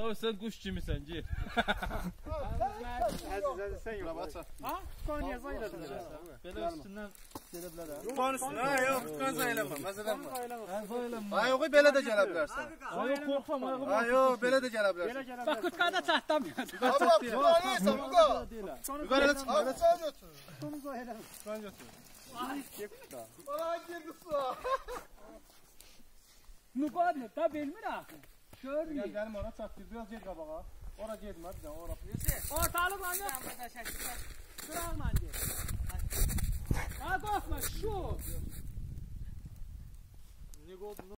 O sen kuş kimisən, gir. Sen yok. Ha? Konya zayladı. Belə üstündən gedə bilər ha. Konusunu ha. Konsa eyleme. Mesela mı? Hə, söyləmə. Ha yok belə də gələ bilərsən. Ay, yox, qorxmam, ayağım. Ha yok belə də gələ bilərsən. Bak kutkada çatlamıyor. Ama neyse bu da. Yukarı çık. Abi sen götür. Sen götür. Bana girdi su. Nukodne ta bilmir ha. Görmür. Gəl gəlim ora çatdır. Biraz get qabağa. Ora getmə bir də ora. Ortalıqla yox. Sən burada çəkirsən. Qıraqla get. Ha qorxma şu. Ne oldu?